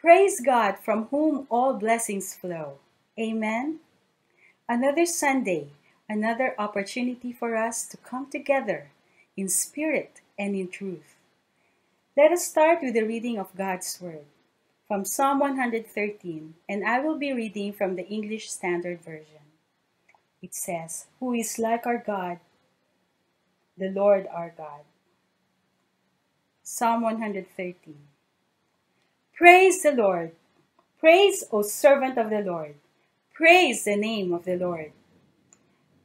Praise God from whom all blessings flow. Amen. Another Sunday, another opportunity for us to come together in spirit and in truth. Let us start with the reading of God's Word from Psalm 113, and I will be reading from the English Standard Version. It says, Who is like our God, the Lord our God? Psalm 113. Praise the Lord. Praise, O servant of the Lord. Praise the name of the Lord.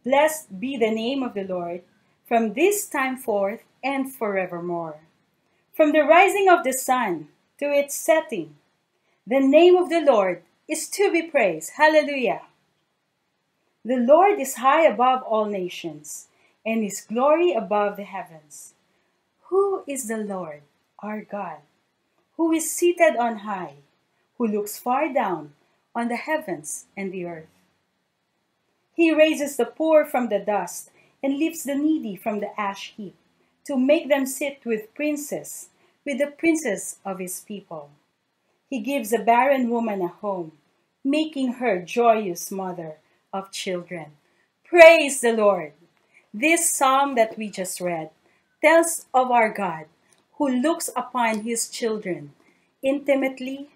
Blessed be the name of the Lord from this time forth and forevermore. From the rising of the sun to its setting, the name of the Lord is to be praised. Hallelujah. The Lord is high above all nations, and his glory above the heavens. Who is the Lord, our God? Who is seated on high, who looks far down on the heavens and the earth. He raises the poor from the dust and lifts the needy from the ash heap to make them sit with princes, with the princes of his people. He gives a barren woman a home, making her joyous mother of children. Praise the Lord! This psalm that we just read tells of our God who looks upon his children intimately,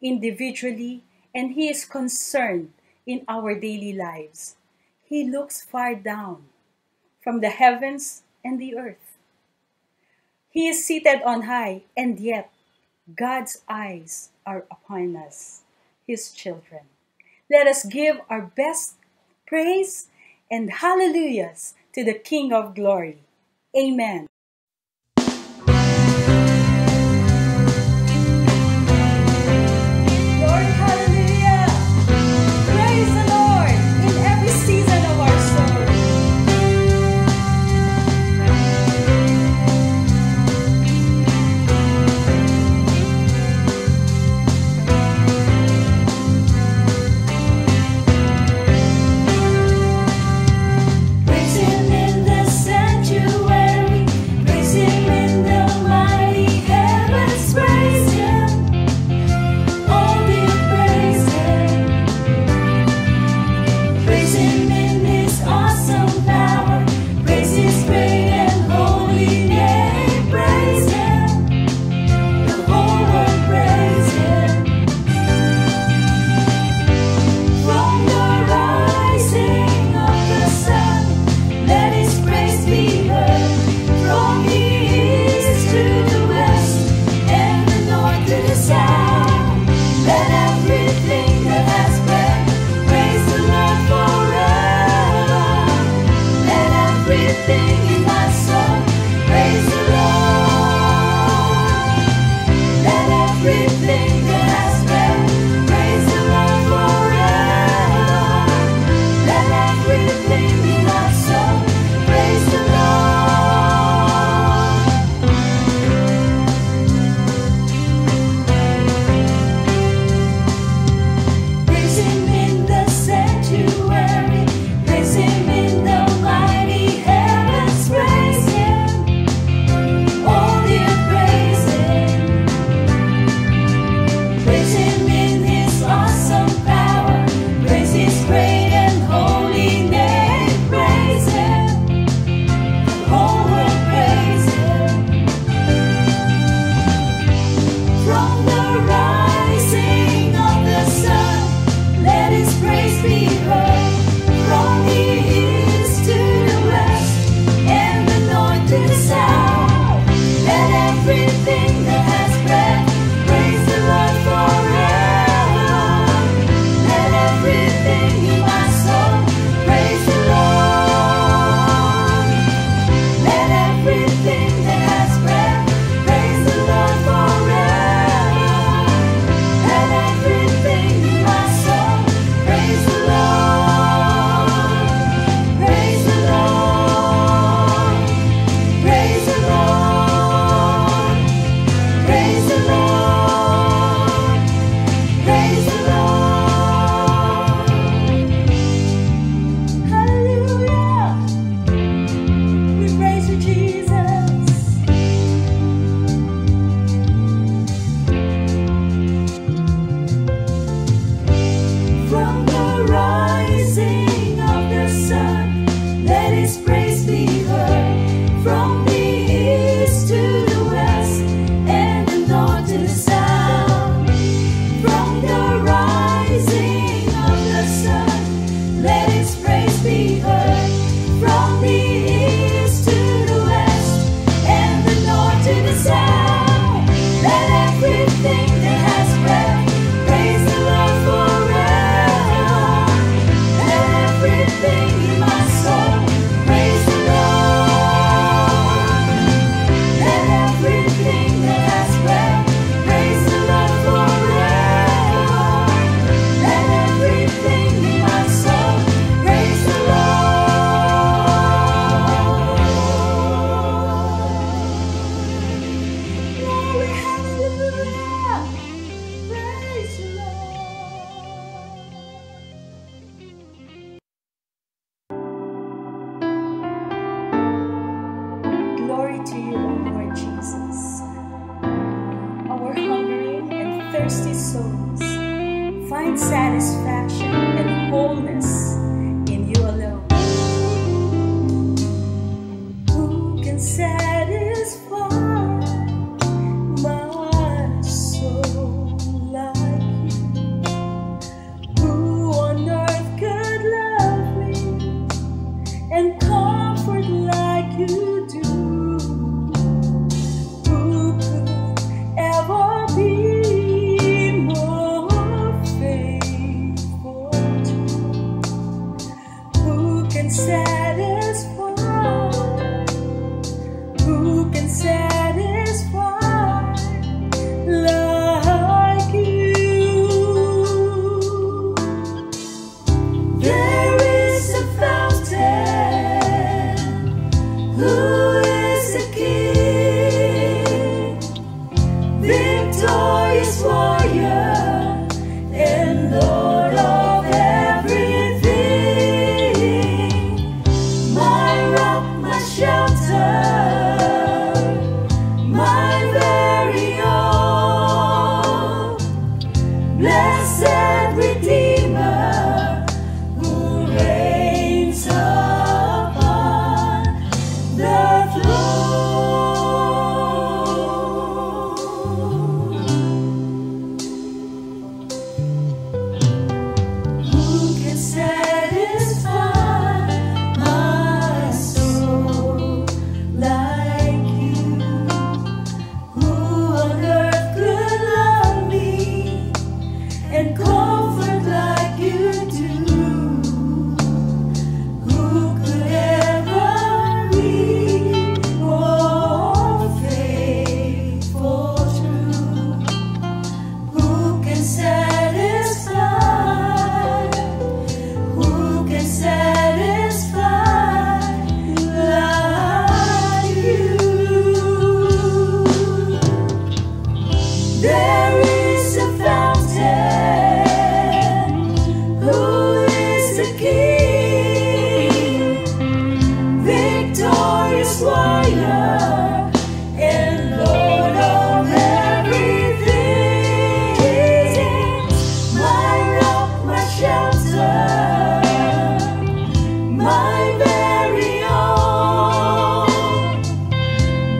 individually, and he is concerned in our daily lives. He looks far down from the heavens and the earth. He is seated on high, and yet God's eyes are upon us, his children. Let us give our best praise and hallelujahs to the King of glory. Amen. to you, O Lord Jesus. Our hungry and thirsty souls find satisfaction and wholeness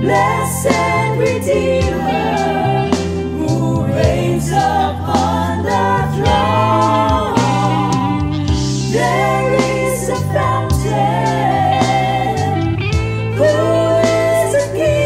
blessed Redeemer who reigns upon the throne. There is a fountain who is a king.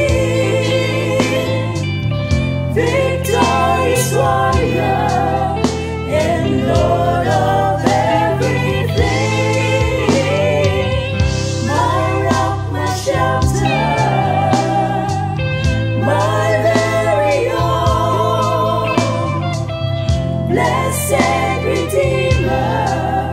blessed Redeemer.